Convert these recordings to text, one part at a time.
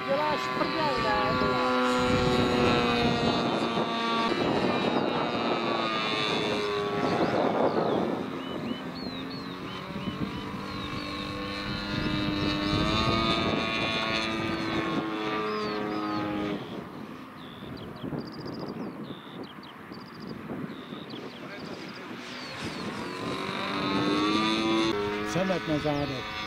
máš prdel, ne. Přemet na zádech.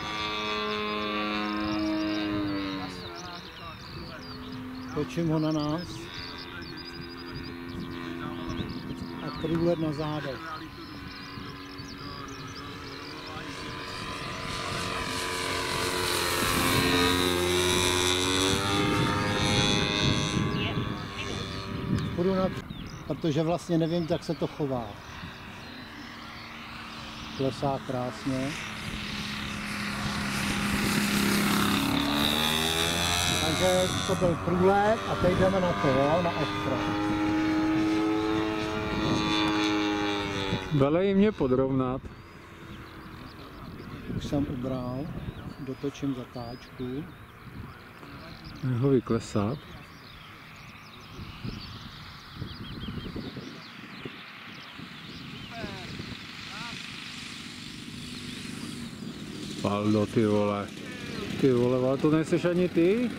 Točím ho na nás. A průhled na zádech. Půjdu na, protože vlastně nevím, jak se to chová. Klesá krásně. Takže to byl průlet a teď jdeme na to, jo, na ostro. Velej mě podrovnat. Už jsem ubral, dotočím zatáčku. Ho vyklesat. Paldo, ty vole. Ty vole, ale to nejseš ani ty?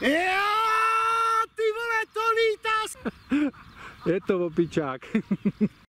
Jo, ty vole, to lítá! Je to